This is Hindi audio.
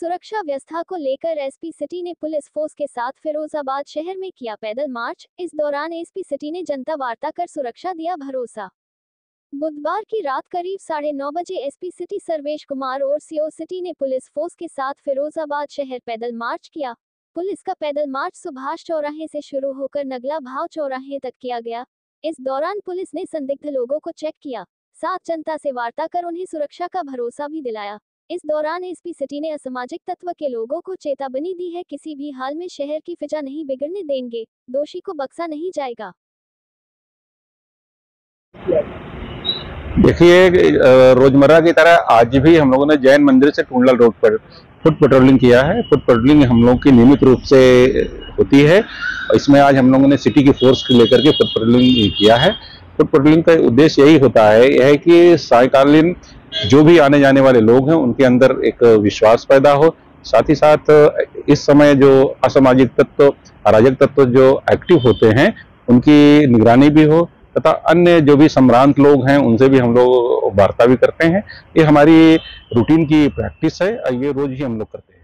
सुरक्षा व्यवस्था को लेकर एसपी सिटी ने पुलिस फोर्स के साथ फिरोजाबाद शहर में किया पैदल मार्च। इस दौरान एसपी सिटी ने जनता वार्ता कर सुरक्षा दिया भरोसा। बुधवार की रात करीब साढ़े नौ बजे एसपी सिटी सर्वेश कुमार और सीओ सिटी ने पुलिस फोर्स के साथ फिरोजाबाद शहर पैदल मार्च किया। पुलिस का पैदल मार्च सुभाष चौराहे से शुरू होकर नगला भाव चौराहे तक किया गया। इस दौरान पुलिस ने संदिग्ध लोगों को चेक किया। साथ जनता से वार्ता कर उन्हें सुरक्षा का भरोसा भी दिलाया। इस दौरान एसपी सिटी ने असामाजिक तत्व के लोगों को चेतावनी दी है, किसी भी हाल में शहर की फिजा नहीं बिगड़ने देंगे, दोषी को बक्सा नहीं जाएगा। देखिए रोज़मर्रा की तरह आज भी हम लोगों ने जैन मंदिर से टूंडल रोड पर फुट पेट्रोलिंग किया है। फुट पेट्रोलिंग हम लोगों की नियमित रूप से होती है। इसमें आज हम लोगों ने सिटी की फोर्स लेकर के फुट पेट्रोलिंग किया है। फुट पेट्रोलिंग का उद्देश्य यही होता है, यह है कि सायकालीन जो भी आने जाने वाले लोग हैं, उनके अंदर एक विश्वास पैदा हो। साथ ही साथ, इस समय जो असामाजिक तत्व, अराजक तत्व जो एक्टिव होते हैं, उनकी निगरानी भी हो, तथा अन्य जो भी सम्रांत लोग हैं, उनसे भी हम लोग वार्ता भी करते हैं। ये हमारी रूटीन की प्रैक्टिस है ये रोज ही हम लोग करते हैं।